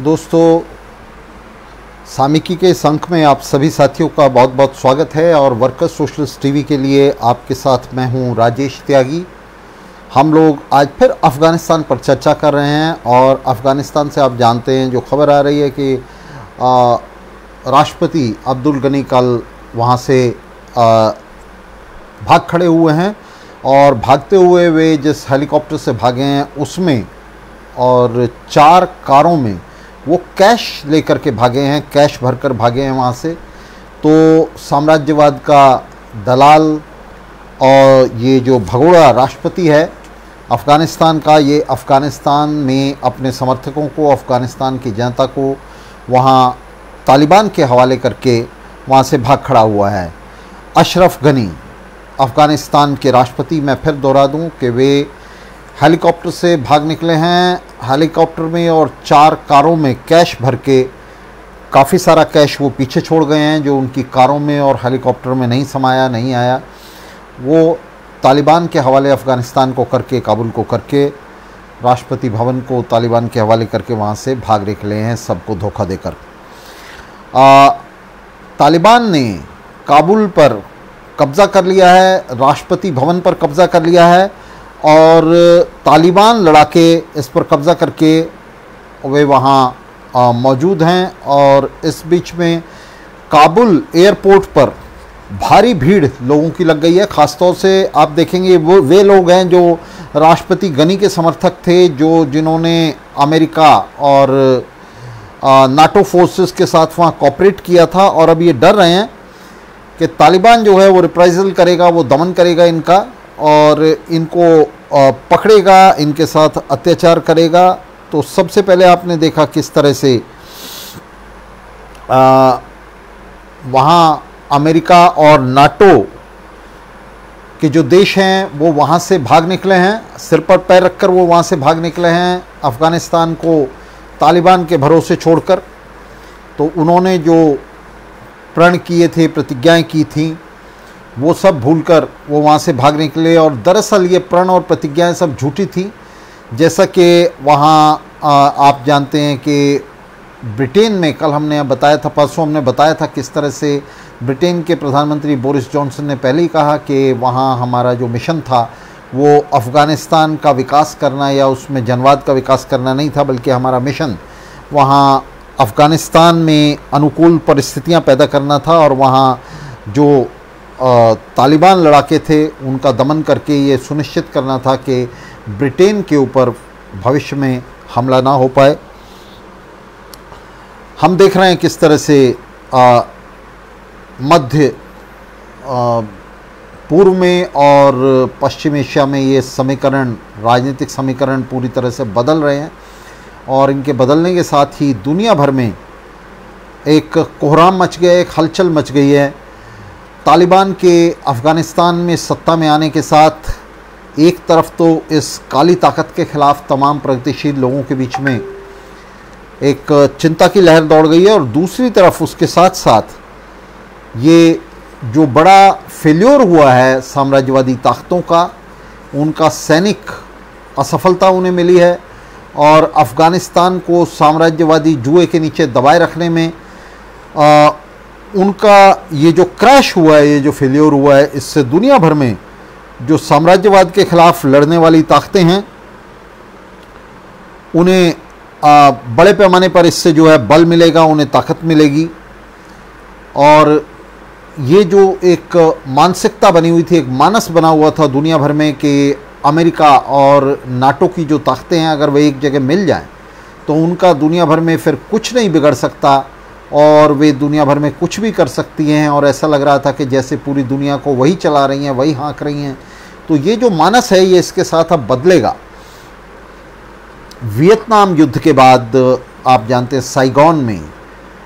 दोस्तों सामिकी के संख में आप सभी साथियों का बहुत बहुत स्वागत है और वर्कर्स सोशलिस्ट टीवी के लिए आपके साथ मैं हूँ राजेश त्यागी। हम लोग आज फिर अफ़गानिस्तान पर चर्चा कर रहे हैं और अफ़गानिस्तान से आप जानते हैं जो खबर आ रही है कि राष्ट्रपति अब्दुल गनी कल वहाँ से आ, भाग खड़े हुए हैं और भागते हुए वे जिस हेलीकॉप्टर से भागे हैं उसमें और चार कारों में वो कैश लेकर के भागे हैं, कैश भरकर भागे हैं वहाँ से। तो साम्राज्यवाद का दलाल और ये जो भगोड़ा राष्ट्रपति है, अफ़गानिस्तान का, ये अफ़गानिस्तान में अपने समर्थकों को, अफ़गानिस्तान की जनता को वहाँ तालिबान के हवाले करके वहाँ से भाग खड़ा हुआ है। अशरफ गनी, अफ़गानिस्तान के राष्ट्रपति, मैं फिर दोहरा दूँ कि वे हेलीकॉप्टर से भाग निकले हैं। हेलीकॉप्टर में और चार कारों में कैश भर के काफ़ी सारा कैश वो पीछे छोड़ गए हैं, जो उनकी कारों में और हेलीकॉप्टर में नहीं समाया, नहीं आया। वो तालिबान के हवाले अफ़गानिस्तान को करके, काबुल को करके, राष्ट्रपति भवन को तालिबान के हवाले करके वहाँ से भाग निकले हैं, सबको धोखा देकर। तालिबान ने काबुल पर कब्ज़ा कर लिया है, राष्ट्रपति भवन पर कब्ज़ा कर लिया है और तालिबान लड़ाके इस पर कब्ज़ा करके वे वहाँ मौजूद हैं और इस बीच में काबुल एयरपोर्ट पर भारी भीड़ लोगों की लग गई है। ख़ासतौर से आप देखेंगे वो, वे लोग हैं जो राष्ट्रपति गनी के समर्थक थे, जो जिन्होंने अमेरिका और नाटो फोर्सेस के साथ वहाँ कॉपरेट किया था। और अब ये डर रहे हैं कि तालिबान जो है वो रिप्राइजल करेगा, वो दमन करेगा इनका। और इनको पकड़ेगा, इनके साथ अत्याचार करेगा। तो सबसे पहले आपने देखा किस तरह से वहाँ अमेरिका और नाटो के जो देश हैं, वो वहाँ से भाग निकले हैं। सिर पर पैर रखकर वो वहाँ से भाग निकले हैं, अफ़गानिस्तान को तालिबान के भरोसे छोड़कर। तो उन्होंने जो प्रण किए थे, प्रतिज्ञाएँ की थी वो सब भूलकर वो वहाँ से भाग निकले और दरअसल ये प्रण और प्रतिज्ञाएँ सब झूठी थी। जैसा कि वहाँ आप जानते हैं कि ब्रिटेन में कल हमने बताया था, परसों हमने बताया था किस तरह से ब्रिटेन के प्रधानमंत्री बोरिस जॉनसन ने पहले ही कहा कि वहाँ हमारा जो मिशन था वो अफ़गानिस्तान का विकास करना या उसमें जनवाद का विकास करना नहीं था, बल्कि हमारा मिशन वहाँ अफ़गानिस्तान में अनुकूल परिस्थितियाँ पैदा करना था और वहाँ जो तालिबान लड़ाके थे उनका दमन करके ये सुनिश्चित करना था कि ब्रिटेन के ऊपर भविष्य में हमला ना हो पाए। हम देख रहे हैं किस तरह से आ, मध्य आ, पूर्व में और पश्चिम एशिया में ये समीकरण राजनीतिक समीकरण पूरी तरह से बदल रहे हैं और इनके बदलने के साथ ही दुनिया भर में एक कोहराम मच गया एक हलचल मच गई है। तालिबान के अफ़गानिस्तान में सत्ता में आने के साथ एक तरफ़ तो इस काली ताकत के ख़िलाफ़ तमाम प्रगतिशील लोगों के बीच में एक चिंता की लहर दौड़ गई है और दूसरी तरफ़ उसके साथ साथ ये जो बड़ा फेल्योर हुआ है साम्राज्यवादी ताकतों का उनका सैनिक असफलता उन्हें मिली है और अफ़गानिस्तान को साम्राज्यवादी जुए के नीचे दबाए रखने में आ, उनका ये जो क्रैश हुआ है ये जो फेल्योर हुआ है इससे दुनिया भर में जो साम्राज्यवाद के ख़िलाफ़ लड़ने वाली ताकतें हैं उन्हें आ, बड़े पैमाने पर इससे जो है बल मिलेगा उन्हें ताकत मिलेगी। और ये जो एक मानसिकता बनी हुई थी एक मानस बना हुआ था दुनिया भर में कि अमेरिका और नाटो की जो ताकतें हैं अगर वे एक जगह मिल जाएँ तो उनका दुनिया भर में फिर कुछ नहीं बिगड़ सकता। और वे दुनिया भर में कुछ भी कर सकती हैं। और ऐसा लग रहा था कि जैसे पूरी दुनिया को वही चला रही हैं वही हाँक रही हैं। तो ये जो मानस है ये इसके साथ अब बदलेगा। वियतनाम युद्ध के बाद आप जानते हैं साइगॉन में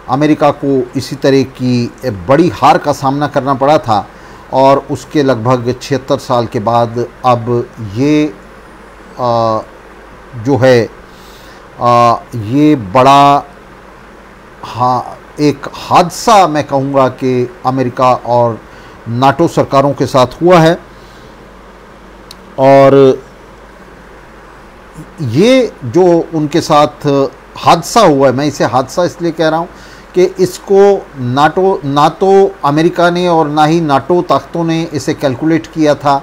अमेरिका को इसी तरह की बड़ी हार का सामना करना पड़ा था। और उसके लगभग छिहत्तर साल के बाद अब ये आ, जो है आ, ये बड़ा हाँ एक हादसा मैं कहूँगा कि अमेरिका और नाटो सरकारों के साथ हुआ है। और ये जो उनके साथ हादसा हुआ है, मैं इसे हादसा इसलिए कह रहा हूँ कि इसको नाटो, ना तो अमेरिका ने और ना ही नाटो ताकतों ने इसे कैलकुलेट किया था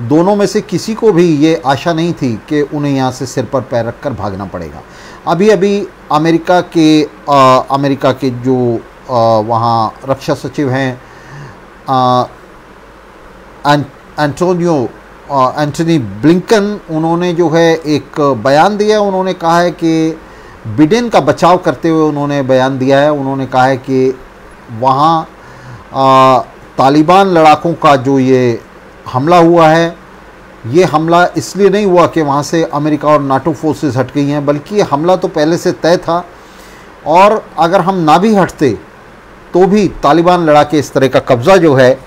दोनों में से किसी को भी ये आशा नहीं थी कि उन्हें यहाँ से सिर पर पैर रखकर भागना पड़ेगा। अभी अभी अमेरिका के आ, अमेरिका के जो वहाँ रक्षा सचिव हैं एंटोनियो एंटनी ब्लिंकन उन्होंने जो है एक बयान दिया उन्होंने कहा है कि बिडेन का बचाव करते हुए उन्होंने बयान दिया है। उन्होंने कहा है कि वहाँ तालिबान लड़ाकों का जो ये हमला हुआ है। ये हमला इसलिए नहीं हुआ कि वहाँ से अमेरिका और नाटो फोर्सेस हट गई हैं, बल्कि ये हमला तो पहले से तय था। और अगर हम ना भी हटते तो भी तालिबान लड़ा के इस तरह का कब्ज़ा जो है,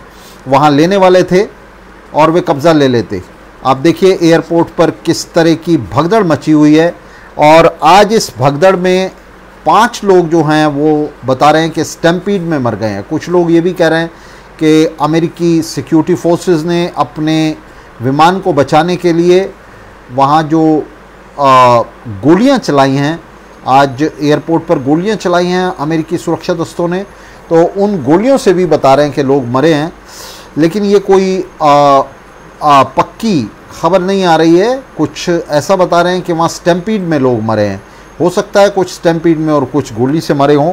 वहाँ लेने वाले थे और वे कब्ज़ा ले लेते। आप देखिए एयरपोर्ट पर किस तरह की भगदड़ मची हुई है। और आज इस भगदड़ में पाँच लोग जो हैं, वो बता रहे हैं कि स्टैम्पीड में मर गए हैं। कुछ लोग ये भी कह रहे हैं कि अमेरिकी सिक्योरिटी फोर्सेस ने अपने विमान को बचाने के लिए वहाँ जो गोलियाँ चलाई हैं आज एयरपोर्ट पर गोलियाँ चलाई हैं अमेरिकी सुरक्षा दस्तों ने तो उन गोलियों से भी बता रहे हैं कि लोग मरे हैं लेकिन ये कोई आ, आ, पक्की खबर नहीं आ रही है। कुछ ऐसा बता रहे हैं कि वहाँ स्टैम्पीड में लोग मरे हैं। हो सकता है कुछ स्टैम्पीड में और कुछ गोली से मरे हों।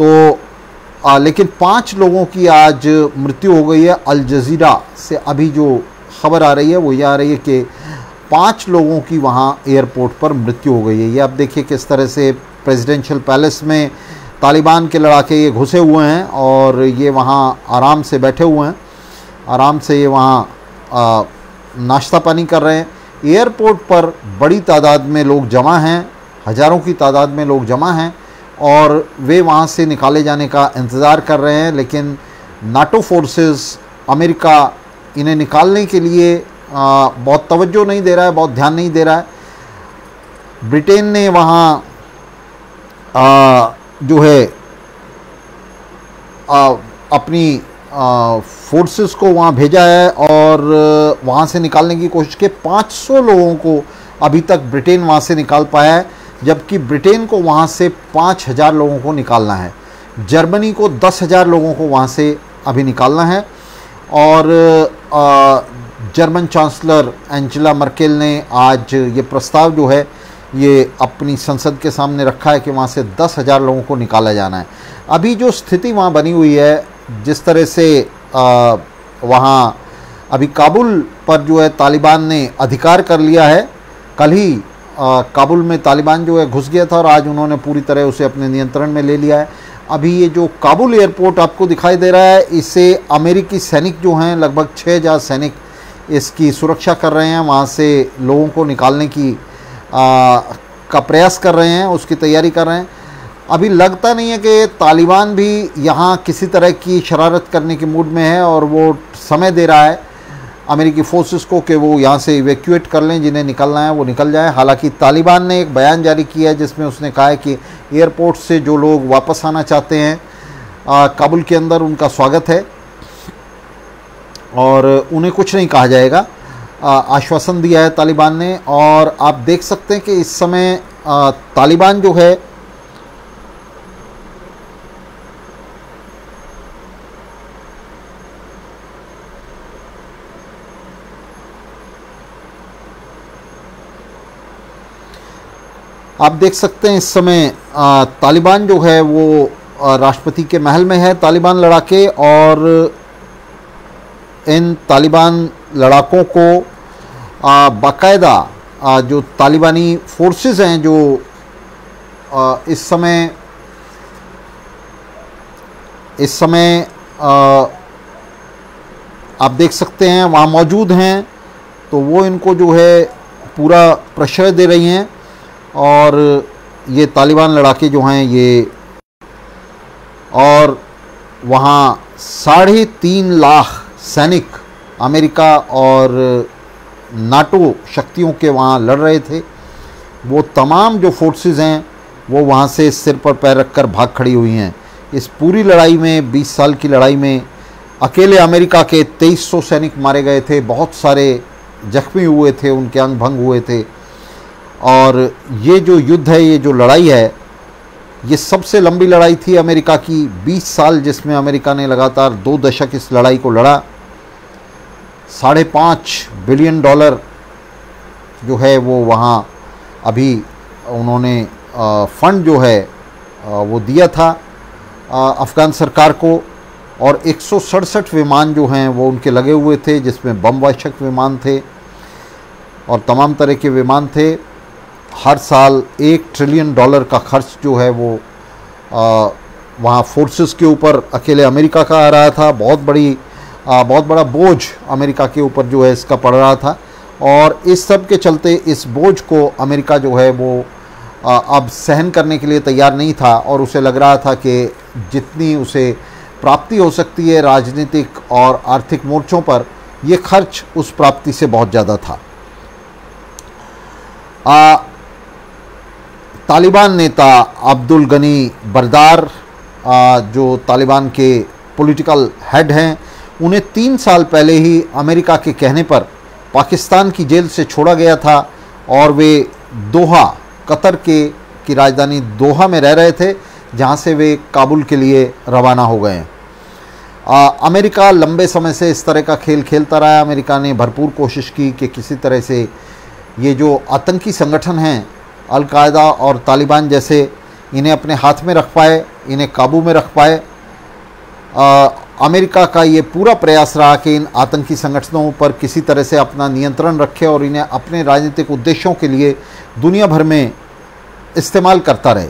तो आ, लेकिन पाँच लोगों की आज मृत्यु हो गई है। अल जज़ीरा से अभी जो खबर आ रही है वो ये आ रही है कि पाँच लोगों की वहाँ एयरपोर्ट पर मृत्यु हो गई है। ये आप देखिए किस तरह से प्रेसिडेंशियल पैलेस में तालिबान के लड़ाके ये घुसे हुए हैं और ये वहाँ आराम से बैठे हुए हैं। आराम से ये वहाँ नाश्ता पानी कर रहे हैं। एयरपोर्ट पर बड़ी तादाद में लोग जमा हैं हज़ारों की तादाद में लोग जमा हैं। और वे वहाँ से निकाले जाने का इंतज़ार कर रहे हैं लेकिन नाटो फोर्सेस अमेरिका इन्हें निकालने के लिए आ, बहुत तवज्जो नहीं दे रहा है बहुत ध्यान नहीं दे रहा है। ब्रिटेन ने वहाँ जो है आ, अपनी फोर्सेस को वहाँ भेजा है और वहाँ से निकालने की कोशिश की। 500 लोगों को अभी तक ब्रिटेन वहाँ से निकाल पाया है। जबकि ब्रिटेन को वहाँ से 5000 लोगों को निकालना है। जर्मनी को 10000 लोगों को वहाँ से अभी निकालना है। और जर्मन चांसलर एंजेला मर्केल ने आज ये प्रस्ताव जो है, ये अपनी संसद के सामने रखा है कि वहाँ से दस हज़ार लोगों को निकाला जाना है। अभी जो स्थिति वहाँ बनी हुई है, जिस तरह से वहाँ अभी काबुल पर जो है तालिबान ने अधिकार कर लिया है, कल ही काबुल में तालिबान जो है घुस गया था और आज उन्होंने पूरी तरह उसे अपने नियंत्रण में ले लिया है। अभी ये जो काबुल एयरपोर्ट आपको दिखाई दे रहा है इसे अमेरिकी सैनिक जो हैं लगभग छः हज़ार सैनिक इसकी सुरक्षा कर रहे हैं वहाँ से लोगों को निकालने की आ, का प्रयास कर रहे हैं उसकी तैयारी कर रहे हैं। अभी लगता नहीं है कि तालिबान भी यहाँ किसी तरह की शरारत करने के मूड में है और वो समय दे रहा है। अमेरिकी फोर्सेस को कि वो यहाँ से इवेक्यूएट कर लें, जिन्हें निकलना है, वो निकल जाए। हालाँकि तालिबान ने एक बयान जारी किया है, जिसमें उसने कहा है कि एयरपोर्ट से जो लोग वापस आना चाहते हैं काबुल के अंदर उनका स्वागत है। और उन्हें कुछ नहीं कहा जाएगा। आश्वासन दिया है तालिबान ने। और आप देख सकते हैं कि इस समय तालिबान जो है आप देख सकते हैं इस समय तालिबान जो है वो राष्ट्रपति के महल में है तालिबान लड़ाके और इन तालिबान लड़ाकों को बाकायदा जो तालिबानी फोर्सेस हैं जो आ, इस समय इस समय आ, आप देख सकते हैं वहाँ मौजूद हैं तो वो इनको जो है पूरा प्रश्रय दे रही हैं। और ये तालिबान लड़ाके जो हैं ये, और वहाँ साढ़े तीन लाख सैनिक अमेरिका और नाटो शक्तियों के वहाँ लड़ रहे थे। वो तमाम जो फोर्सेस हैं, वो वहाँ से सिर पर पैर रखकर भाग खड़ी हुई हैं। इस पूरी लड़ाई में 20 साल की लड़ाई में, अकेले अमेरिका के 2300 सैनिक मारे गए थे। बहुत सारे जख्मी हुए थे, उनके अंग भंग हुए थे। और ये जो युद्ध है, ये जो लड़ाई है, ये सबसे लंबी लड़ाई थी अमेरिका की। 20 साल जिसमें अमेरिका ने लगातार दो दशक इस लड़ाई को लड़ा। साढ़े पाँच बिलियन डॉलर जो है, वो वहाँ अभी उन्होंने फंड जो है वो दिया था अफ़गान सरकार को। और एक सौ सड़सठ विमान जो हैं, वो उनके लगे हुए थे, जिसमें बम वाशक विमान थे और तमाम तरह के विमान थे। हर साल एक ट्रिलियन डॉलर का खर्च जो है वो वहाँ फोर्सेस के ऊपर अकेले अमेरिका का आ रहा था। बहुत बड़ी आ, बहुत बड़ा बोझ अमेरिका के ऊपर जो है इसका पड़ रहा था। और इस सब के चलते इस बोझ को अमेरिका जो है वो आ, अब सहन करने के लिए तैयार नहीं था। और उसे लग रहा था कि जितनी उसे प्राप्ति हो सकती है राजनीतिक और आर्थिक मोर्चों पर ये खर्च उस प्राप्ति से बहुत ज़्यादा था। आ, तालिबान नेता अब्दुल गनी बरदार जो तालिबान के पॉलिटिकल हेड हैं, उन्हें तीन साल पहले ही अमेरिका के कहने पर पाकिस्तान की जेल से छोड़ा गया था और वे दोहा, कतर के, की राजधानी दोहा में रह रहे थे, जहाँ से वे काबुल के लिए रवाना हो गए। हैं अमेरिका लंबे समय से इस तरह का खेल खेलता रहा। अमेरिका ने भरपूर कोशिश की कि किसी तरह से ये जो आतंकी संगठन हैं अलकायदा और तालिबान जैसे इन्हें अपने हाथ में रख पाए, इन्हें काबू में रख पाए। अमेरिका का ये पूरा प्रयास रहा कि इन आतंकी संगठनों पर किसी तरह से अपना नियंत्रण रखे और इन्हें अपने राजनीतिक उद्देश्यों के लिए दुनिया भर में इस्तेमाल करता रहे।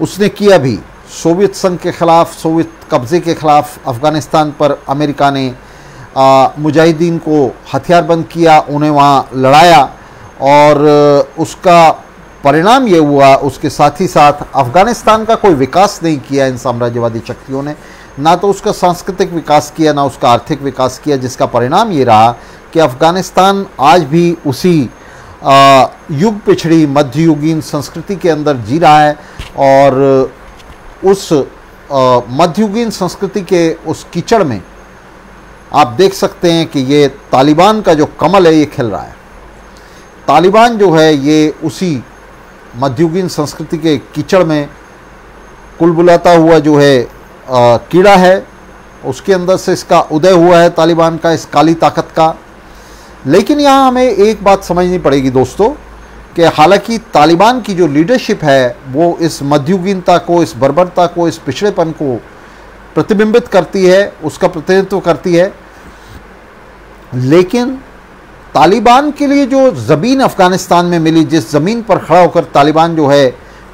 उसने किया भी। सोवियत संघ के ख़िलाफ़, सोवियत कब्ज़े के ख़िलाफ़ अफ़गानिस्तान पर अमेरिका ने मुजाहिदीन को हथियारबंद किया, उन्हें वहाँ लड़ाया। और उसका परिणाम ये हुआ, उसके साथ ही साथ अफ़गानिस्तान का कोई विकास नहीं किया इन साम्राज्यवादी शक्तियों ने। ना तो उसका सांस्कृतिक विकास किया, ना उसका आर्थिक विकास किया, जिसका परिणाम ये रहा कि अफ़गानिस्तान आज भी उसी युग पिछड़ी मध्ययुगीन संस्कृति के अंदर जी रहा है और उस मध्ययुगीन संस्कृति के उस कीचड़ में आप देख सकते हैं कि ये तालिबान का जो कमल है, ये खिल रहा है। तालिबान जो है ये उसी मध्ययुगीन संस्कृति के कीचड़ में कुलबुलाता हुआ जो है आ, कीड़ा है। उसके अंदर से इसका उदय हुआ है तालिबान का इस काली ताकत का। लेकिन यहाँ हमें एक बात समझनी पड़ेगी दोस्तों कि हालाँकि तालिबान की जो लीडरशिप है वो इस मध्ययुगीनता को इस बर्बरता को इस पिछड़ेपन को प्रतिबिंबित करती है उसका प्रतिनिधित्व करती है। लेकिन तालिबान के लिए जो ज़मीन अफ़गानिस्तान में मिली, जिस ज़मीन पर खड़ा होकर तालिबान जो है,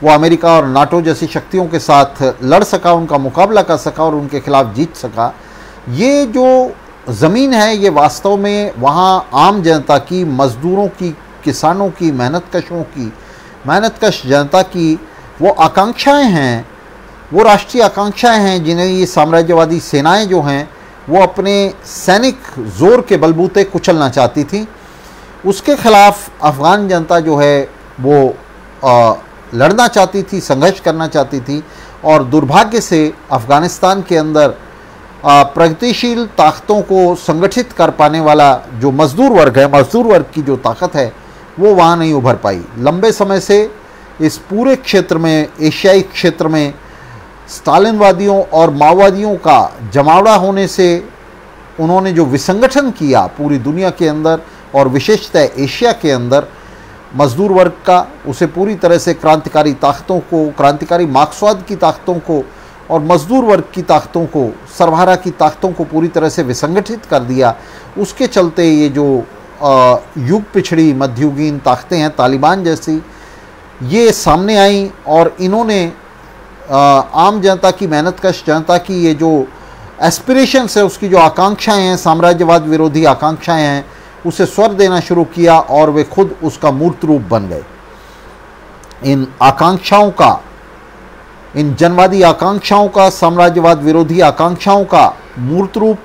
वो अमेरिका और नाटो जैसी शक्तियों के साथ लड़ सका, उनका मुकाबला कर सका और उनके खिलाफ जीत सका, ये जो ज़मीन है, ये वास्तव में वहाँ आम जनता की, मज़दूरों की, किसानों की मेहनत कशों की मेहनत कश जनता की वो आकांक्षाएँ हैं, वो राष्ट्रीय आकांक्षाएँ हैं, जिन्हें ये साम्राज्यवादी सेनाएँ जो हैं वो अपने सैनिक ज़ोर के बलबूते कुचलना चाहती थी। उसके खिलाफ अफ़गान जनता जो है वो आ, लड़ना चाहती थी संघर्ष करना चाहती थी और दुर्भाग्य से अफ़गानिस्तान के अंदर प्रगतिशील ताकतों को संगठित कर पाने वाला जो मज़दूर वर्ग है मज़दूर वर्ग की जो ताकत है वो वहाँ नहीं उभर पाई। लंबे समय से इस पूरे क्षेत्र में एशियाई क्षेत्र में स्टालिनवादियों और माओवादियों का जमावड़ा होने से उन्होंने जो विसंगठन किया पूरी दुनिया के अंदर और विशेषतः एशिया के अंदर, मजदूर वर्ग का, उसे पूरी तरह से क्रांतिकारी ताकतों को, क्रांतिकारी मार्क्सवाद की ताकतों को और मजदूर वर्ग की ताकतों को सरभारा की ताकतों को पूरी तरह से विसंगठित कर दिया। उसके चलते ये जो युग पिछड़ी, मध्ययुगीन ताकतें हैं, तालिबान जैसी, ये सामने आई और इन्होंने आम जनता की मेहनत कश, जनता की ये जो एस्पिरेशंस है, उसकी जो आकांक्षाएँ हैं, साम्राज्यवाद विरोधी आकांक्षाएँ हैं, उसे स्वर देना शुरू किया और वे खुद उसका मूर्त रूप बन गए। इन आकांक्षाओं का, इन जनवादी आकांक्षाओं का, साम्राज्यवाद विरोधी आकांक्षाओं का मूर्त रूप,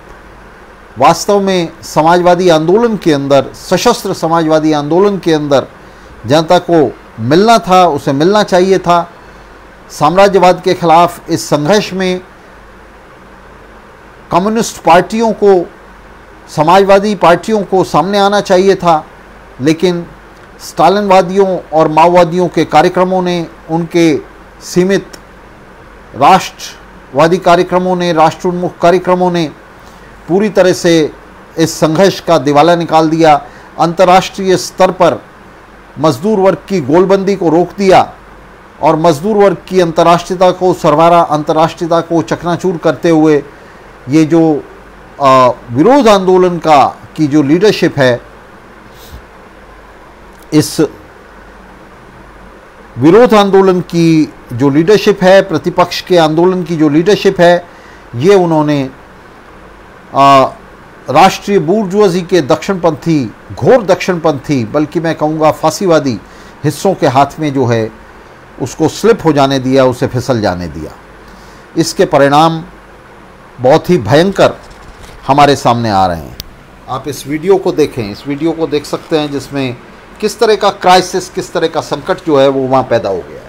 वास्तव में समाजवादी आंदोलन के अंदर, सशस्त्र समाजवादी आंदोलन के अंदर जनता को मिलना था, उसे मिलना चाहिए था। साम्राज्यवाद के खिलाफ इस संघर्ष में कम्युनिस्ट पार्टियों को, समाजवादी पार्टियों को सामने आना चाहिए था, लेकिन स्टालिनवादियों और माओवादियों के कार्यक्रमों ने उनके सीमित राष्ट्रवादी कार्यक्रमों ने, राष्ट्रोन्मुख कार्यक्रमों ने पूरी तरह से इस संघर्ष का दिवाला निकाल दिया, अंतर्राष्ट्रीय स्तर पर मजदूर वर्ग की गोलबंदी को रोक दिया। और मजदूर वर्ग की अंतर्राष्ट्रीयता को, सरवारा अंतर्राष्ट्रीयता को चकनाचूर करते हुए ये जो विरोध आंदोलन का, की जो लीडरशिप है, इस विरोध आंदोलन की जो लीडरशिप है, प्रतिपक्ष के आंदोलन की जो लीडरशिप है, ये उन्होंने राष्ट्रीय बूर्जुआजी के दक्षिणपंथी, घोर दक्षिणपंथी, बल्कि मैं कहूँगा फांसीवादी हिस्सों के हाथ में जो है उसको स्लिप हो जाने दिया, उसे फिसल जाने दिया। इसके परिणाम बहुत ही भयंकर हमारे सामने आ रहे हैं। आप इस वीडियो को देखें। इस वीडियो को देख सकते हैं जिसमें किस तरह का क्राइसिस किस तरह का संकट जो है वो वहाँ पैदा हो गया है।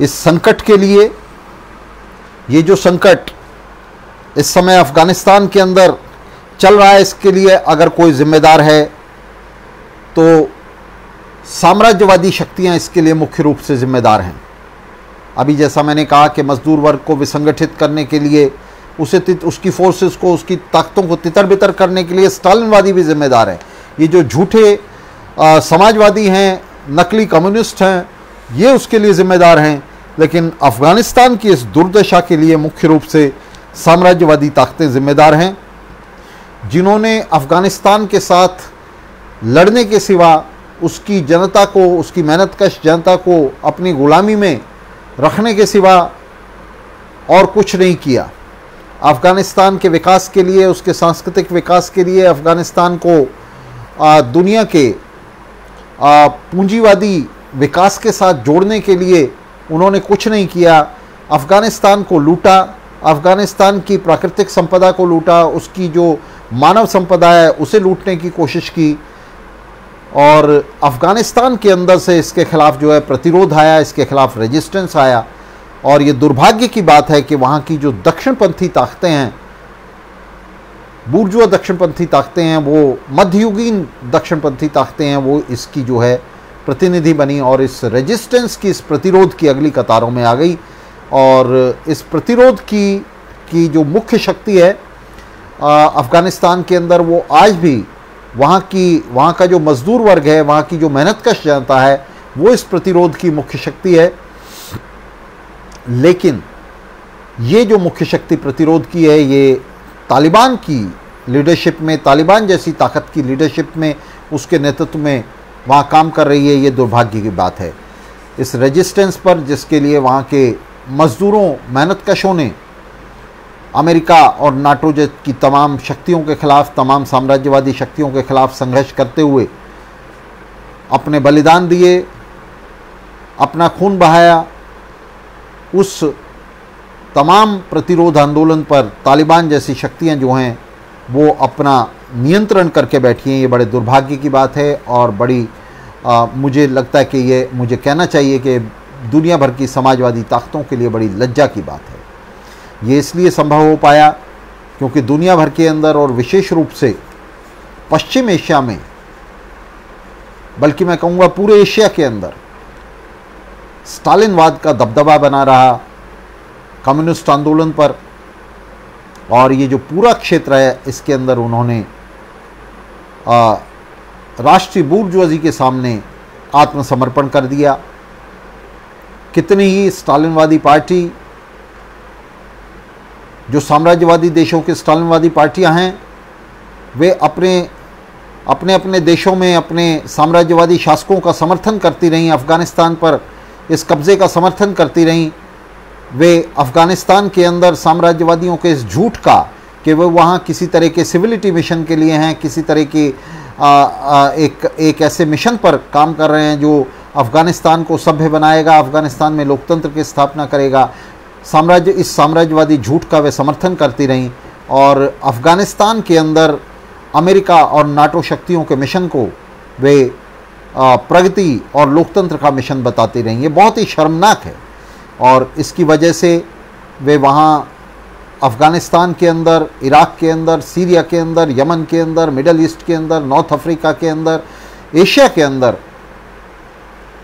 इस संकट के लिए ये जो संकट इस समय अफ़गानिस्तान के अंदर चल रहा है, इसके लिए अगर कोई जिम्मेदार है तो साम्राज्यवादी शक्तियाँ इसके लिए मुख्य रूप से जिम्मेदार हैं। अभी जैसा मैंने कहा कि मजदूर वर्ग को विसंगठित करने के लिए, उसे उसकी फोर्सेस को, उसकी ताकतों को तितर बितर करने के लिए स्टालिनवादी भी जिम्मेदार है। ये जो झूठे समाजवादी हैं, नकली कम्युनिस्ट हैं, ये उसके लिए ज़िम्मेदार हैं। लेकिन अफ़गानिस्तान की इस दुर्दशा के लिए मुख्य रूप से साम्राज्यवादी ताकतें ज़िम्मेदार हैं जिन्होंने अफ़गानिस्तान के साथ लड़ने के सिवा उसकी जनता को उसकी मेहनतकश जनता को अपनी ग़ुलामी में रखने के सिवा और कुछ नहीं किया। अफ़गानिस्तान के विकास के लिए उसके सांस्कृतिक विकास के लिए अफ़गानिस्तान को आ, दुनिया के पूंजीवादी विकास के साथ जोड़ने के लिए उन्होंने कुछ नहीं किया। अफ़गानिस्तान को लूटा, अफ़गानिस्तान की प्राकृतिक संपदा को लूटा, उसकी जो मानव संपदा है, उसे लूटने की कोशिश की और अफ़गानिस्तान के अंदर से इसके ख़िलाफ़ जो है प्रतिरोध आया, इसके ख़िलाफ़ रेजिस्टेंस आया। और ये दुर्भाग्य की बात है कि वहाँ की जो दक्षिणपंथी ताकतें हैं, बूर्जुआ दक्षिणपंथी ताकतें हैं, वो मध्ययुगीन दक्षिणपंथी ताकतें हैं, वो इसकी जो है प्रतिनिधि बनी और इस रेजिस्टेंस की, इस प्रतिरोध की अगली कतारों में आ गई। और इस प्रतिरोध की की जो मुख्य शक्ति है अफ़गानिस्तान के अंदर वो आज भी वहाँ की, वहाँ का जो मज़दूर वर्ग है, वहाँ की जो मेहनतकश जनता है, वो इस प्रतिरोध की मुख्य शक्ति है। लेकिन ये जो मुख्य शक्ति प्रतिरोध की है, ये तालिबान की लीडरशिप में, तालिबान जैसी ताकत की लीडरशिप में, उसके नेतृत्व में वहाँ काम कर रही है, ये दुर्भाग्य की बात है। इस रेजिस्टेंस पर जिसके लिए वहाँ के मज़दूरों मेहनतकशों ने अमेरिका और नाटो की तमाम शक्तियों के ख़िलाफ़, तमाम साम्राज्यवादी शक्तियों के ख़िलाफ़ संघर्ष करते हुए अपने बलिदान दिए, अपना खून बहाया, उस तमाम प्रतिरोध आंदोलन पर तालिबान जैसी शक्तियाँ जो हैं, वो अपना नियंत्रण करके बैठी हैं, ये बड़े दुर्भाग्य की बात है और बड़ी आ, मुझे लगता है कि ये मुझे कहना चाहिए कि दुनिया भर की समाजवादी ताकतों के लिए बड़ी लज्जा की बात है। ये इसलिए संभव हो पाया क्योंकि दुनिया भर के अंदर और विशेष रूप से पश्चिम एशिया में बल्कि मैं कहूँगा पूरे एशिया के अंदर स्टालिनवाद का दबदबा बना रहा कम्युनिस्ट आंदोलन पर और ये जो पूरा क्षेत्र है इसके अंदर उन्होंने राष्ट्रीय बूर्जवाजी के सामने आत्मसमर्पण कर दिया। कितनी ही स्टालिनवादी पार्टी, जो साम्राज्यवादी देशों के स्टालिनवादी पार्टियाँ हैं, वे अपने अपने अपने देशों में अपने साम्राज्यवादी शासकों का समर्थन करती रहीं, अफ़गानिस्तान पर इस कब्ज़े का समर्थन करती रहीं। वे अफ़गानिस्तान के अंदर साम्राज्यवादियों के इस झूठ का, कि वे वहाँ किसी तरह के सिविलिटी मिशन के लिए हैं, किसी तरह की एक एक ऐसे मिशन पर काम कर रहे हैं जो अफ़गानिस्तान को सभ्य बनाएगा, अफ़गानिस्तान में लोकतंत्र की स्थापना करेगा। साम्राज्य, इस साम्राज्यवादी झूठ का वे समर्थन करती रहीं और अफ़गानिस्तान के अंदर अमेरिका और नाटो शक्तियों के मिशन को वे प्रगति और लोकतंत्र का मिशन बताती रहीं। ये बहुत ही शर्मनाक है और इसकी वजह से वे वहाँ अफ़गानिस्तान के अंदर, इराक के अंदर, सीरिया के अंदर, यमन के अंदर, मिडल ईस्ट के अंदर, नॉर्थ अफ्रीका के अंदर, एशिया के अंदर,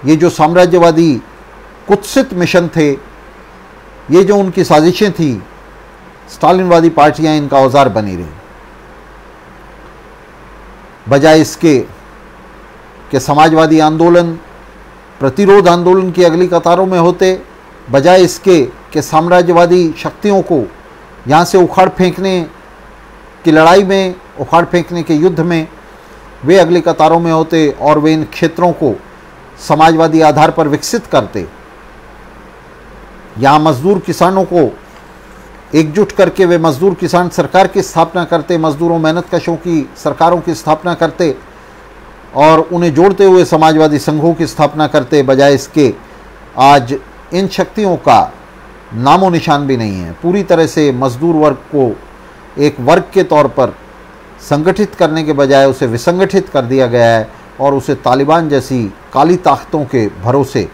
ये जो साम्राज्यवादी कुत्सित मिशन थे, ये जो उनकी साजिशें थी, स्टालिनवादी पार्टियाँ इनका औज़ार बनी रही। बजाय इसके कि समाजवादी आंदोलन, प्रतिरोध आंदोलन की अगली कतारों में होते, बजाय इसके कि साम्राज्यवादी शक्तियों को यहाँ से उखाड़ फेंकने की लड़ाई में, उखाड़ फेंकने के युद्ध में वे अगली कतारों में होते और वे इन क्षेत्रों को समाजवादी आधार पर विकसित करते। यहाँ मजदूर किसानों को एकजुट करके वे मजदूर किसान सरकार की स्थापना करते, मजदूरों मेहनत कशों की सरकारों की स्थापना करते और उन्हें जोड़ते हुए समाजवादी संघों की स्थापना करते। बजाय इसके, आज इन शक्तियों का नामो निशान भी नहीं है। पूरी तरह से मजदूर वर्ग को एक वर्ग के तौर पर संगठित करने के बजाय उसे विसंगठित कर दिया गया है और उसे तालिबान जैसी काली ताकतों के भरोसे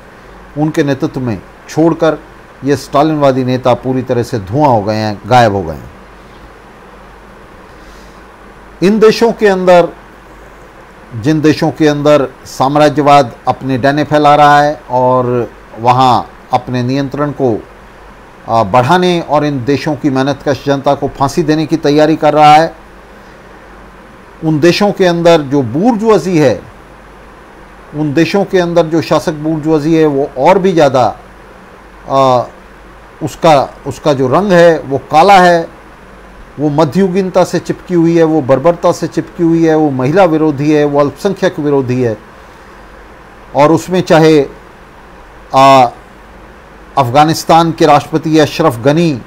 उनके नेतृत्व में छोड़कर ये स्टालिनवादी नेता पूरी तरह से धुआँ हो गए हैं, गायब हो गए हैं। इन देशों के अंदर, जिन देशों के अंदर साम्राज्यवाद अपने डने फैला रहा है और वहाँ अपने नियंत्रण को बढ़ाने और इन देशों की मेहनत कश जनता को फांसी देने की तैयारी कर रहा है। उन देशों के अंदर जो बूर्जवाजी है, उन देशों के अंदर जो शासक बूर्जवाजी है, वो और भी ज़्यादा उसका उसका जो रंग है, वो काला है। वो मध्ययुगीनता से चिपकी हुई है, वो बर्बरता से चिपकी हुई है, वो महिला विरोधी है, वो अल्पसंख्यक विरोधी है। और उसमें चाहे अफ़गानिस्तान के राष्ट्रपति अशरफ गनी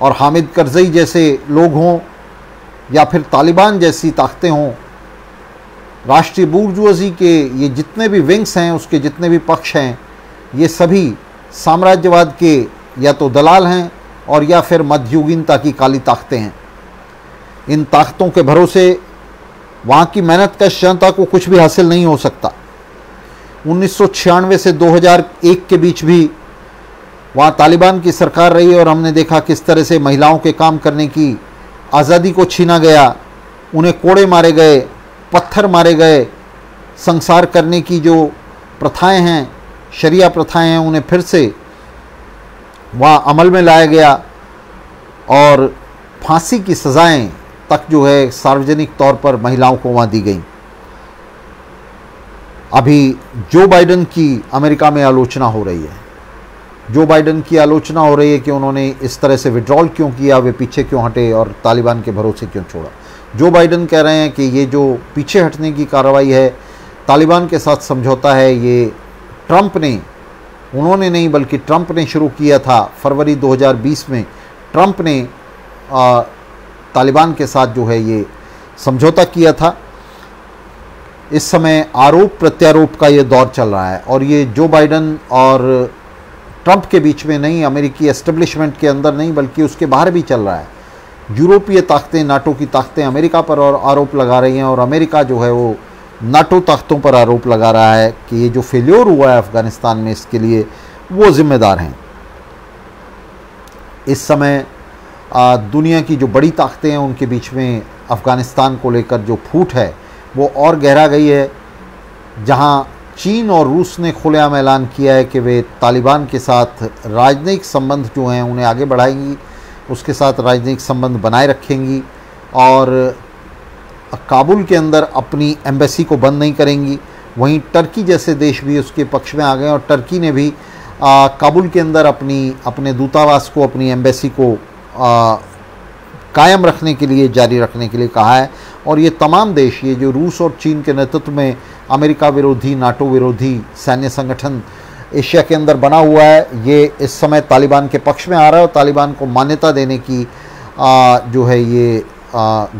और हामिद करजई जैसे लोग हों या फिर तालिबान जैसी ताकतें हों, राष्ट्रीय बूर्जुअजी के ये जितने भी विंग्स हैं, उसके जितने भी पक्ष हैं, ये सभी साम्राज्यवाद के या तो दलाल हैं और या फिर मध्ययुगीनता की काली ताकतें हैं। इन ताकतों के भरोसे वहाँ की मेहनत का जनता को कुछ भी हासिल नहीं हो सकता। उन्नीस सौ छियानवे से 2001 के बीच भी वहाँ तालिबान की सरकार रही और हमने देखा किस तरह से महिलाओं के काम करने की आज़ादी को छीना गया, उन्हें कोड़े मारे गए, पत्थर मारे गए। संसार करने की जो प्रथाएँ हैं, शरिया प्रथाएँ हैं, उन्हें फिर से वहाँ अमल में लाया गया और फांसी की सज़ाएँ तक जो है सार्वजनिक तौर पर महिलाओं को वहाँ दी गई। अभी जो बाइडन की अमेरिका में आलोचना हो रही है जो बाइडन की आलोचना हो रही है कि उन्होंने इस तरह से विड्रॉल क्यों किया वे पीछे क्यों हटे और तालिबान के भरोसे क्यों छोड़ा? जो बाइडन कह रहे हैं कि ये जो पीछे हटने की कार्रवाई है तालिबान के साथ समझौता है ये ट्रंप ने उन्होंने नहीं बल्कि ट्रंप ने शुरू किया था फरवरी 2020 में ट्रंप ने आ, तालिबान के साथ जो है ये समझौता किया था। इस समय आरोप प्रत्यारोप का ये दौर चल रहा है और ये जो बाइडन और ट्रंप के बीच में नहीं, अमेरिकी एस्टेब्लिशमेंट के अंदर नहीं, बल्कि उसके बाहर भी चल रहा है। यूरोपीय ताकतें, नाटो की ताकतें अमेरिका पर और आरोप लगा रही हैं और अमेरिका जो है वो नाटो ताकतों पर आरोप लगा रहा है कि ये जो फेल्योर हुआ है अफ़गानिस्तान में, इसके लिए वो ज़िम्मेदार हैं। इस समय दुनिया की जो बड़ी ताकतें हैं, उनके बीच में अफ़गानिस्तान को लेकर जो फूट है, वो और गहरा गई है, जहाँ चीन और रूस ने खुलेआम ऐलान किया है कि वे तालिबान के साथ राजनयिक संबंध जो हैं उन्हें आगे बढ़ाएँगी उसके साथ राजनयिक संबंध बनाए रखेंगी और काबुल के अंदर अपनी एम्बेसी को बंद नहीं करेंगी। वहीं टर्की जैसे देश भी उसके पक्ष में आ गए और टर्की ने भी काबुल के अंदर अपनी अपने दूतावास को अपनी एम्बेसी को आ, कायम रखने के लिए जारी रखने के लिए कहा है। और ये तमाम देश ये जो रूस और चीन के नेतृत्व में अमेरिका विरोधी नाटो विरोधी सैन्य संगठन एशिया के अंदर बना हुआ है ये इस समय तालिबान के पक्ष में आ रहा है और तालिबान को मान्यता देने की आ, जो है ये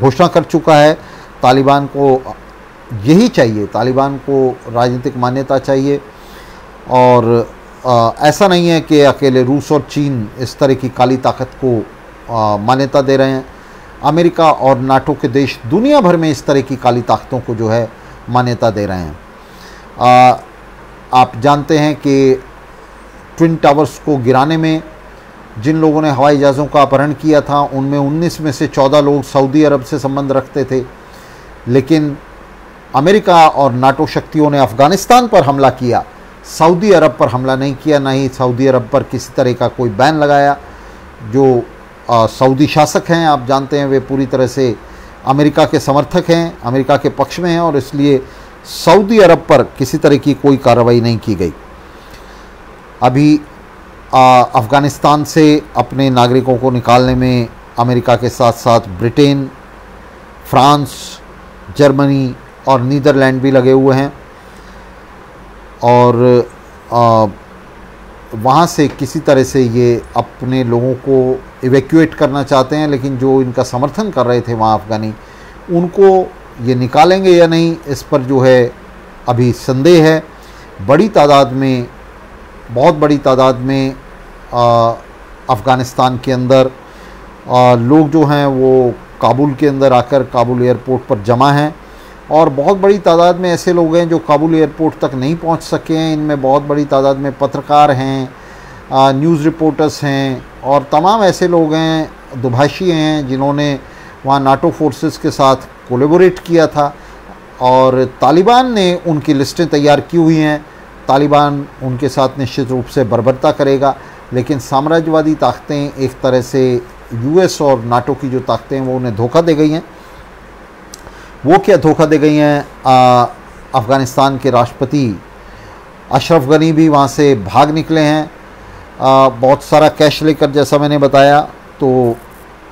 घोषणा कर चुका है। तालिबान को यही चाहिए तालिबान को राजनीतिक मान्यता चाहिए। और आ, ऐसा नहीं है कि अकेले रूस और चीन इस तरह की काली ताकत को मान्यता दे रहे हैं। अमेरिका और नाटो के देश दुनिया भर में इस तरह की काली ताकतों को जो है मान्यता दे रहे हैं। आ, आप जानते हैं कि ट्विन टावर्स को गिराने में जिन लोगों ने हवाई जहाज़ों का अपहरण किया था उनमें 19 में से 14 लोग सऊदी अरब से संबंध रखते थे। लेकिन अमेरिका और नाटो शक्तियों ने अफ़गानिस्तान पर हमला किया। सऊदी अरब पर हमला नहीं किया ना ही सऊदी अरब पर किसी तरह का कोई बैन लगाया जो सऊदी शासक हैं, आप जानते हैं वे पूरी तरह से अमेरिका के समर्थक हैं, अमेरिका के पक्ष में हैं और इसलिए सऊदी अरब पर किसी तरह की कोई कार्रवाई नहीं की गई। अभी अफ़गानिस्तान से अपने नागरिकों को निकालने में अमेरिका के साथ साथ ब्रिटेन, फ्रांस, जर्मनी और नीदरलैंड भी लगे हुए हैं और वहाँ से किसी तरह से ये अपने लोगों को इवेक्यूएट करना चाहते हैं लेकिन जो इनका समर्थन कर रहे थे वहाँ अफ़गानी उनको ये निकालेंगे या नहीं इस पर जो है अभी संदेह है। बड़ी तादाद में बहुत बड़ी तादाद में अफ़गानिस्तान के अंदर आ, लोग जो हैं वो काबुल के अंदर आकर काबुल एयरपोर्ट पर जमा हैं। और बहुत बड़ी तादाद में ऐसे लोग हैं जो काबुल एयरपोर्ट तक नहीं पहुँच सके हैं। इनमें बहुत बड़ी तादाद में पत्रकार हैं न्यूज़ रिपोर्टर्स हैं और तमाम ऐसे लोग हैं, दुभाषी हैं, जिन्होंने वहाँ नाटो फोर्सेस के साथ कोलेबोरेट किया था और तालिबान ने उनकी लिस्टें तैयार की हुई हैं। तालिबान उनके साथ निश्चित रूप से बर्बरता करेगा, लेकिन साम्राज्यवादी ताकतें एक तरह से यूएस और नाटो की जो ताकतें हैं, वो उन्हें धोखा दे गई हैं। वो क्या धोखा दे गई हैं? अफ़गानिस्तान के राष्ट्रपति अशरफ गनी भी वहाँ से भाग निकले हैं। आ, बहुत सारा कैश लेकर जैसा मैंने बताया तो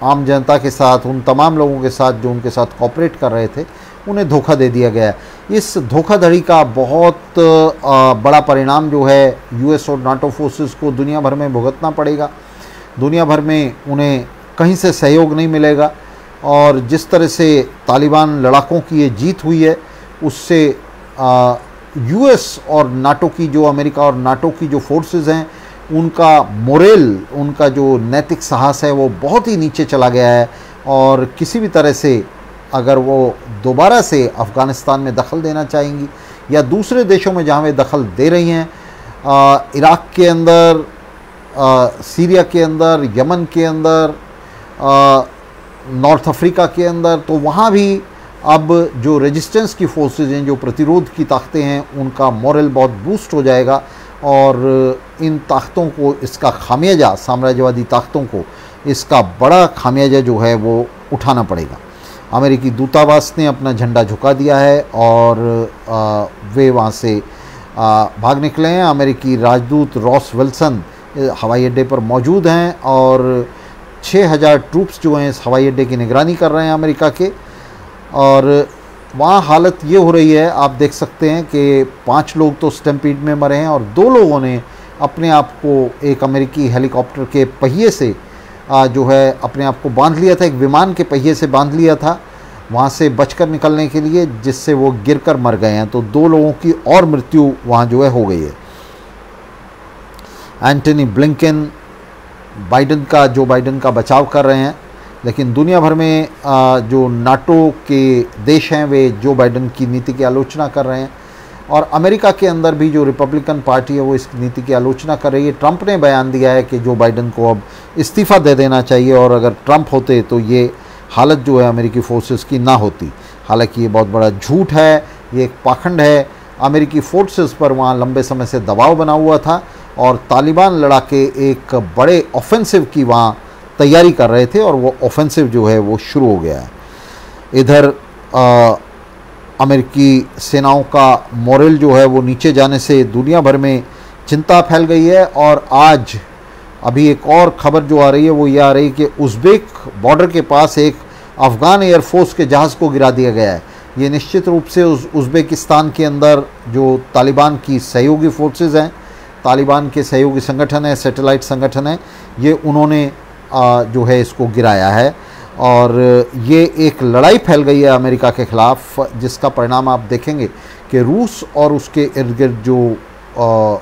आम जनता के साथ उन तमाम लोगों के साथ जो उनके साथ कॉपरेट कर रहे थे उन्हें धोखा दे दिया गया। इस धोखाधड़ी का बहुत आ, बड़ा परिणाम जो है यूएस और नाटो फोर्सेस को दुनिया भर में भुगतना पड़ेगा। दुनिया भर में उन्हें कहीं से सहयोग नहीं मिलेगा। और जिस तरह से तालिबान लड़ाकों की ये जीत हुई है उससे यूएस और नाटो की जो अमेरिका और नाटो की जो फोर्सेस हैं उनका मोरेल उनका जो नैतिक साहस है वो बहुत ही नीचे चला गया है। और किसी भी तरह से अगर वो दोबारा से अफ़गानिस्तान में दखल देना चाहेंगी या दूसरे देशों में जहाँ वे दखल दे रही हैं इराक़ के अंदर आ, सीरिया के अंदर यमन के अंदर नॉर्थ अफ्रीका के अंदर तो वहाँ भी अब जो रेजिस्टेंस की फोर्सेज हैं जो प्रतिरोध की ताकतें हैं उनका मॉरल बहुत बूस्ट हो जाएगा और इन ताकतों को इसका खामियाजा साम्राज्यवादी ताकतों को इसका बड़ा खामियाजा जो है वो उठाना पड़ेगा। अमेरिकी दूतावास ने अपना झंडा झुका दिया है और आ, वे वहाँ से आ, भाग निकले हैं। अमेरिकी राजदूत रॉस विल्सन हवाई अड्डे पर मौजूद हैं और 6000 ट्रूप्स जो हैं इस हवाई अड्डे की निगरानी कर रहे हैं अमेरिका के। और वहाँ हालत ये हो रही है, आप देख सकते हैं कि पाँच लोग तो स्टम्पीड में मरे हैं और दो लोगों ने अपने आप को एक अमेरिकी हेलीकॉप्टर के पहिए से जो है, अपने आप को बाँध लिया था, एक विमान के पहिए से बाँध लिया था, वहाँ से बचकर निकलने के लिए, जिससे वो गिरकर मर गए हैं। तो दो लोगों की और मृत्यु वहाँ जो है हो गई है। एंटनी ब्लिंकन बाइडन का, जो बाइडन का बचाव कर रहे हैं। लेकिन दुनिया भर में जो नाटो के देश हैं, वे जो बाइडन की नीति की आलोचना कर रहे हैं। और अमेरिका के अंदर भी जो रिपब्लिकन पार्टी है, वो इस नीति की आलोचना कर रही है। ट्रंप ने बयान दिया है कि जो बाइडन को अब इस्तीफ़ा दे देना चाहिए, और अगर ट्रंप होते तो ये हालत जो है अमेरिकी फोर्सेस की ना होती। हालाँकि ये बहुत बड़ा झूठ है, ये एक पाखंड है। अमेरिकी फोर्सेस पर वहाँ लंबे समय से दबाव बना हुआ था। और तालिबान लड़ाके एक बड़े ऑफेंसिव की वहाँ तैयारी कर रहे थे और वो ऑफेंसिव जो है वो शुरू हो गया है। इधर अमेरिकी सेनाओं का मॉरल जो है वो नीचे जाने से दुनिया भर में चिंता फैल गई है और आज अभी एक और खबर जो आ रही है वो ये आ रही है कि उज़्बेक बॉर्डर के पास एक अफ़गान एयरफोर्स के जहाज़ को गिरा दिया गया है। ये निश्चित रूप से उज़्बेकिस्तान के अंदर जो तालिबान की सहयोगी फोर्सेस हैं तालिबान के सहयोगी संगठन है, सैटेलाइट संगठन है, ये उन्होंने जो है इसको गिराया है। और ये एक लड़ाई फैल गई है अमेरिका के ख़िलाफ़, जिसका परिणाम आप देखेंगे कि रूस और उसके इर्द गिर्द जो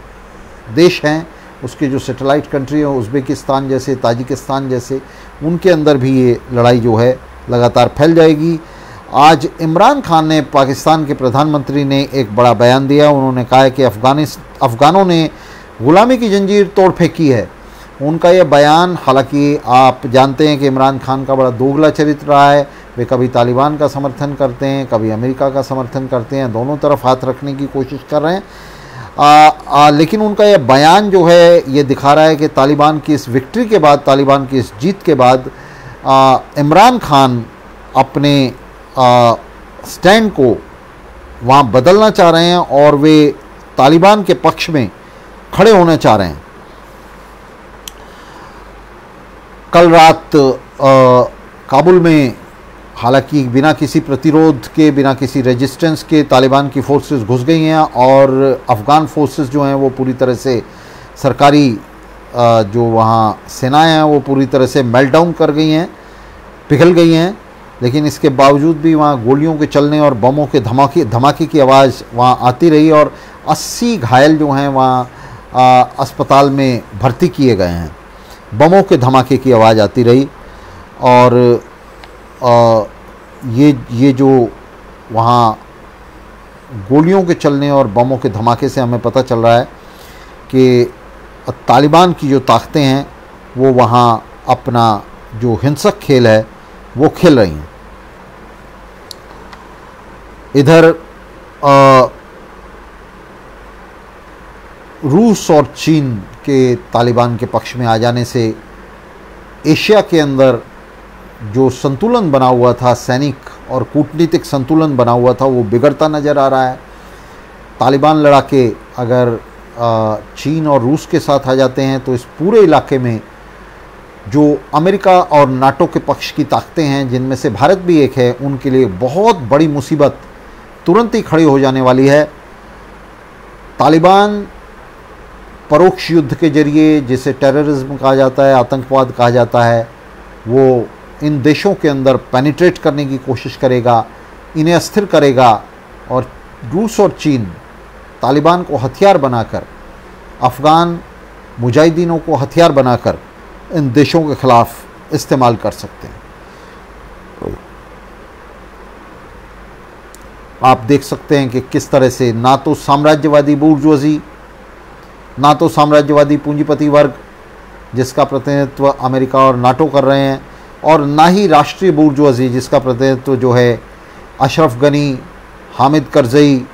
देश हैं, उसके जो सेटेलाइट कंट्री हैं, उज़्बेकिस्तान जैसे, ताजिकिस्तान जैसे, उनके अंदर भी ये लड़ाई जो है लगातार फैल जाएगी। आज इमरान खान ने पाकिस्तान के प्रधानमंत्री ने एक बड़ा बयान दिया। उन्होंने कहा है कि अफ़गानिस्तान अफ़गानों ने ग़ुलामी की जंजीर तोड़ फेंकी है। उनका यह बयान हालाँकि आप जानते हैं कि इमरान खान का बड़ा दोगला चरित्र रहा है। वे कभी तालिबान का समर्थन करते हैं कभी अमेरिका का समर्थन करते हैं दोनों तरफ़ हाथ रखने की कोशिश कर रहे हैं। आ, आ, लेकिन उनका यह बयान जो है ये दिखा रहा है कि तालिबान की इस विक्ट्री के बाद तालिबान की इस जीत के बाद इमरान खान अपने स्टैंड को वहाँ बदलना चाह रहे हैं और वे तालिबान के पक्ष में खड़े होने चाह रहे हैं। कल रात आ, काबुल में हालाँकि बिना किसी प्रतिरोध के बिना किसी रेजिस्टेंस के तालिबान की फोर्सेस घुस गई हैं और अफ़गान फोर्सेस जो हैं वो पूरी तरह से सरकारी जो वहाँ सेनाएँ हैं वो पूरी तरह से मेल्ट डाउन कर गई हैं पिघल गई हैं लेकिन इसके बावजूद भी वहाँ गोलियों के चलने और बमों के धमाके धमाके की आवाज़ वहाँ आती रही और 80 घायल जो हैं वहाँ अस्पताल में भर्ती किए गए हैं। बमों के धमाके की आवाज़ आती रही और आ, ये ये जो वहाँ गोलियों के चलने और बमों के धमाके से हमें पता चल रहा है कि तालिबान की जो ताकतें हैं वो वहाँ अपना जो हिंसक खेल है वो खेल रही हैं। इधर आ, रूस और चीन के तालिबान के पक्ष में आ जाने से एशिया के अंदर जो संतुलन बना हुआ था, सैनिक और कूटनीतिक संतुलन बना हुआ था, वो बिगड़ता नज़र आ रहा है। तालिबान लड़ाके अगर चीन और रूस के साथ आ जाते हैं तो इस पूरे इलाके में जो अमेरिका और नाटो के पक्ष की ताकतें हैं, जिनमें से भारत भी एक है, उनके लिए बहुत बड़ी मुसीबत तुरंत ही खड़ी हो जाने वाली है। तालिबान परोक्ष युद्ध के ज़रिए जिसे टेररिज्म कहा जाता है, आतंकवाद कहा जाता है, वो इन देशों के अंदर पेनिट्रेट करने की कोशिश करेगा, इन्हें अस्थिर करेगा और रूस और चीन तालिबान को हथियार बनाकर, अफ़गान मुजाहिदीनों को हथियार बनाकर इन देशों के ख़िलाफ़ इस्तेमाल कर सकते हैं। आप देख सकते हैं कि किस तरह से ना तो साम्राज्यवादी बूर्जोजी ना तो साम्राज्यवादी पूंजीपति वर्ग, जिसका प्रतिनिधित्व अमेरिका और नाटो कर रहे हैं, और ना ही राष्ट्रीय बूर्जवाजी जिसका प्रतिनिधित्व जो है अशरफ गनी, हामिद करजई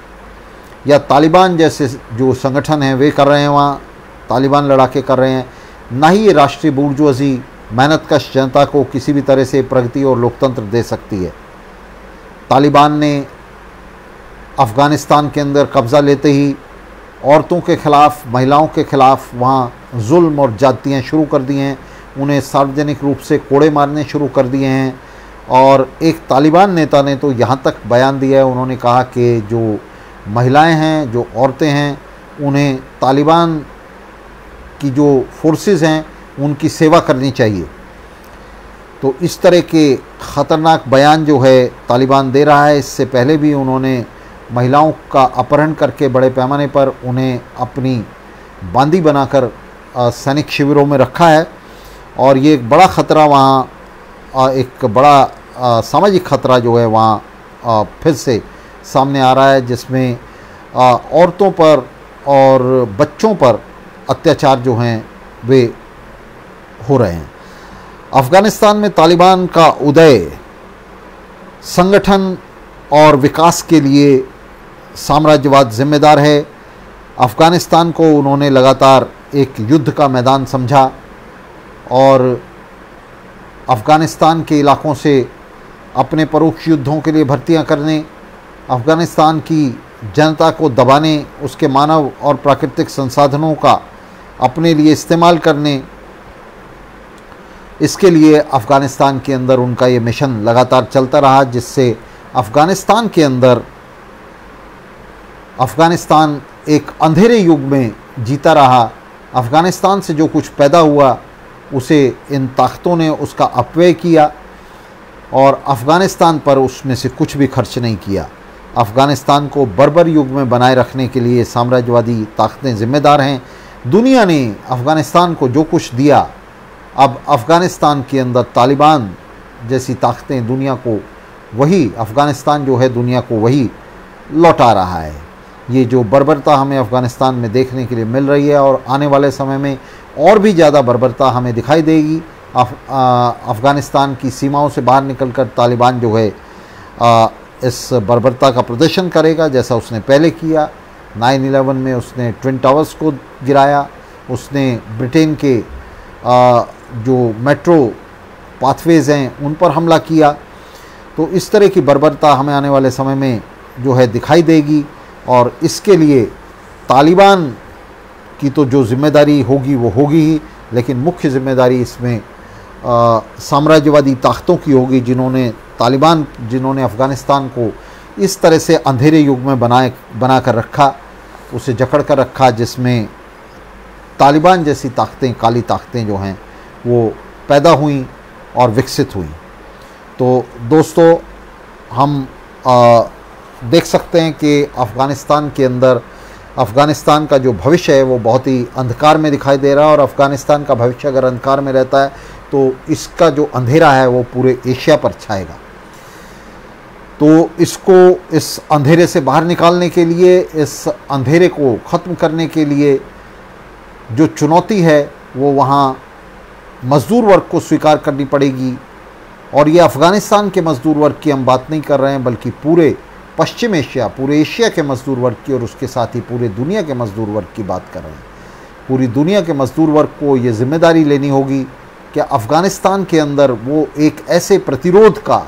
या तालिबान जैसे जो संगठन हैं, वे कर रहे हैं वहाँ, तालिबान लड़ाके कर रहे हैं। ना ही ये राष्ट्रीय बूर्जवाजी मेहनत कश जनता को किसी भी तरह से प्रगति और लोकतंत्र दे सकती है। तालिबान ने अफ़गानिस्तान के अंदर कब्ज़ा लेते ही औरतों के ख़िलाफ़, महिलाओं के ख़िलाफ़ वहाँ जुल्म और जातियाँ शुरू कर दी हैं। उन्हें सार्वजनिक रूप से कोड़े मारने शुरू कर दिए हैं। और एक तालिबान नेता ने तो यहाँ तक बयान दिया है। उन्होंने कहा कि जो महिलाएँ हैं, जो औरतें हैं, उन्हें तालिबान की जो फोर्सेस हैं, उनकी सेवा करनी चाहिए। तो इस तरह के ख़तरनाक बयान जो है तालिबान दे रहा है। इससे पहले भी उन्होंने महिलाओं का अपहरण करके बड़े पैमाने पर उन्हें अपनी बांदी बनाकर सैनिक शिविरों में रखा है। और ये एक बड़ा ख़तरा वहाँ एक बड़ा सामाजिक ख़तरा जो है वहाँ फिर से सामने आ रहा है, जिसमें औरतों पर और बच्चों पर अत्याचार जो हैं, वे हो रहे हैं। अफ़गानिस्तान में तालिबान का उदय, संगठन और विकास के लिए साम्राज्यवाद जिम्मेदार है। अफ़गानिस्तान को उन्होंने लगातार एक युद्ध का मैदान समझा और अफ़गानिस्तान के इलाकों से अपने परोक्ष युद्धों के लिए भर्तियाँ करने, अफ़गानिस्तान की जनता को दबाने, उसके मानव और प्राकृतिक संसाधनों का अपने लिए इस्तेमाल करने, इसके लिए अफ़गानिस्तान के अंदर उनका ये मिशन लगातार चलता रहा, जिससे अफ़गानिस्तान के अंदर अफ़गानिस्तान एक अंधेरे युग में जीता रहा। अफ़गानिस्तान से जो कुछ पैदा हुआ, उसे इन ताकतों ने उसका अपव्यय किया और अफ़गानिस्तान पर उसमें से कुछ भी खर्च नहीं किया। अफ़गानिस्तान को बर्बर युग में बनाए रखने के लिए साम्राज्यवादी ताकतें ज़िम्मेदार हैं। दुनिया ने अफ़गानिस्तान को जो कुछ दिया, अब अफ़गानिस्तान के अंदर तालिबान जैसी ताकतें दुनिया को वही, अफ़गानिस्तान जो है दुनिया को वही लौटा रहा है। ये जो बर्बरता हमें अफ़गानिस्तान में देखने के लिए मिल रही है और आने वाले समय में और भी ज़्यादा बर्बरता हमें दिखाई देगी। अफ़गानिस्तान की सीमाओं से बाहर निकलकर तालिबान जो है इस बर्बरता का प्रदर्शन करेगा, जैसा उसने पहले किया। 9/11 में उसने ट्विन टावर्स को गिराया। उसने ब्रिटेन के जो मेट्रो पाथवेज़ हैं, उन पर हमला किया। तो इस तरह की बर्बरता हमें आने वाले समय में जो है दिखाई देगी। और इसके लिए तालिबान की तो जो ज़िम्मेदारी होगी वो होगी ही लेकिन मुख्य ज़िम्मेदारी इसमें साम्राज्यवादी ताकतों की होगी जिन्होंने तालिबान जिन्होंने अफ़गानिस्तान को इस तरह से अंधेरे युग में बनाए बना कर रखा उसे जकड़ कर रखा जिसमें तालिबान जैसी ताकतें काली ताकतें जो हैं वो पैदा हुई और विकसित हुई। तो दोस्तों हम आ, देख सकते हैं कि अफ़गानिस्तान के अंदर, अफ़गानिस्तान का जो भविष्य है वो बहुत ही अंधकार में दिखाई दे रहा है और अफ़गानिस्तान का भविष्य अगर अंधकार में रहता है तो इसका जो अंधेरा है वो पूरे एशिया पर छाएगा। तो इसको, इस अंधेरे से बाहर निकालने के लिए, इस अंधेरे को ख़त्म करने के लिए जो चुनौती है, वो वहाँ मज़दूर वर्ग को स्वीकार करनी पड़ेगी। और ये अफ़गानिस्तान के मज़दूर वर्ग की हम बात नहीं कर रहे हैं, बल्कि पूरे पश्चिम एशिया, पूरे एशिया के मज़दूर वर्ग की और उसके साथ ही पूरे दुनिया के मज़दूर वर्ग की बात कर रहे हैं। पूरी दुनिया के मज़दूर वर्ग को ये ज़िम्मेदारी लेनी होगी कि अफ़गानिस्तान के अंदर वो एक ऐसे प्रतिरोध का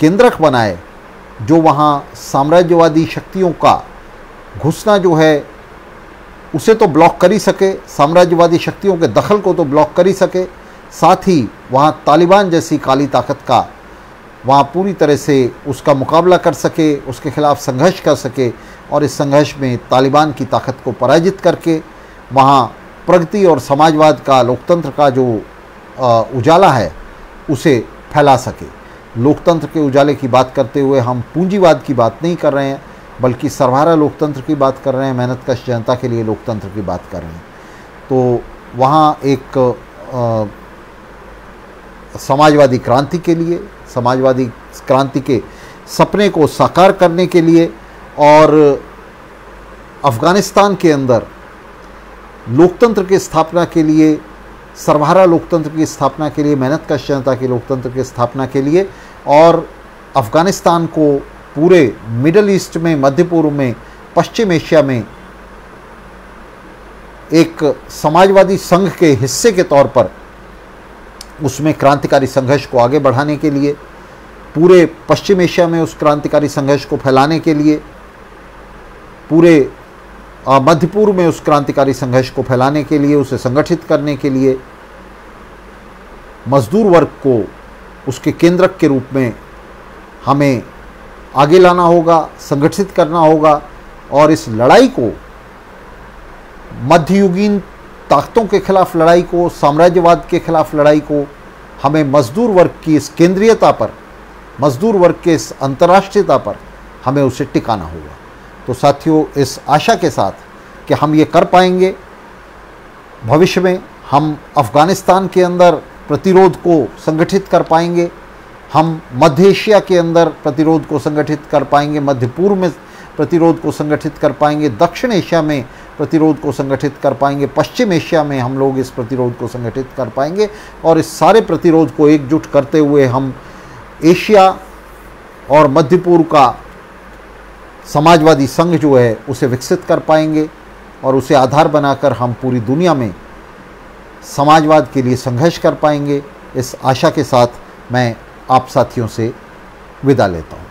केंद्रक बनाए जो वहाँ साम्राज्यवादी शक्तियों का घुसना जो है, उसे तो ब्लॉक कर ही सके, साम्राज्यवादी शक्तियों के दखल को तो ब्लॉक कर ही सके, साथ ही वहाँ तालिबान जैसी काली ताकत का वहाँ पूरी तरह से उसका मुकाबला कर सके उसके खिलाफ संघर्ष कर सके और इस संघर्ष में तालिबान की ताकत को पराजित करके वहाँ प्रगति और समाजवाद का लोकतंत्र का जो उजाला है उसे फैला सके। लोकतंत्र के उजाले की बात करते हुए हम पूंजीवाद की बात नहीं कर रहे हैं बल्कि सरवारा लोकतंत्र की बात कर रहे हैं मेहनत कश जनता के लिए लोकतंत्र की बात कर रहे हैं। तो वहाँ एक आ, समाजवादी क्रांति के लिए समाजवादी क्रांति के सपने को साकार करने के लिए और अफ़गानिस्तान के अंदर लोकतंत्र की स्थापना के लिए, सर्वहारा लोकतंत्र की स्थापना के लिए, मेहनत का जनता के लोकतंत्र की स्थापना के लिए और अफ़गानिस्तान को पूरे मिडल ईस्ट में, मध्य पूर्व में, पश्चिम एशिया में एक समाजवादी संघ के हिस्से के तौर पर उसमें क्रांतिकारी संघर्ष को आगे बढ़ाने के लिए, पूरे पश्चिम एशिया में उस क्रांतिकारी संघर्ष को फैलाने के लिए, पूरे मध्य पूर्व में उस क्रांतिकारी संघर्ष को फैलाने के लिए, उसे संगठित करने के लिए, मजदूर वर्ग को उसके केंद्रक के रूप में हमें आगे लाना होगा, संगठित करना होगा और इस लड़ाई को मध्ययुगीन ताकतों के खिलाफ लड़ाई को, साम्राज्यवाद के खिलाफ लड़ाई को, हमें मजदूर वर्ग की इस केंद्रीयता पर, मजदूर वर्ग के इस अंतर्राष्ट्रीयता पर हमें उसे टिकाना होगा। तो साथियों, इस आशा के साथ कि हम ये कर पाएँगे। भविष्य में हम अफ़गानिस्तान के अंदर प्रतिरोध को संगठित कर पाएँगे। हम मध्य एशिया के अंदर प्रतिरोध को संगठित कर पाएँगे। मध्य पूर्व में प्रतिरोध को संगठित कर पाएँगे। दक्षिण एशिया में प्रतिरोध को संगठित कर पाएँगे। पश्चिम एशिया में हम लोग इस प्रतिरोध को संगठित कर पाएँगे और इस सारे प्रतिरोध को एकजुट करते हुए हम एशिया और मध्य पूर्व का समाजवादी संघ जो है, उसे विकसित कर पाएँगे और उसे आधार बनाकर हम पूरी दुनिया में समाजवाद के लिए संघर्ष कर पाएँगे। इस आशा के साथ मैं आप साथियों से विदा लेता हूँ।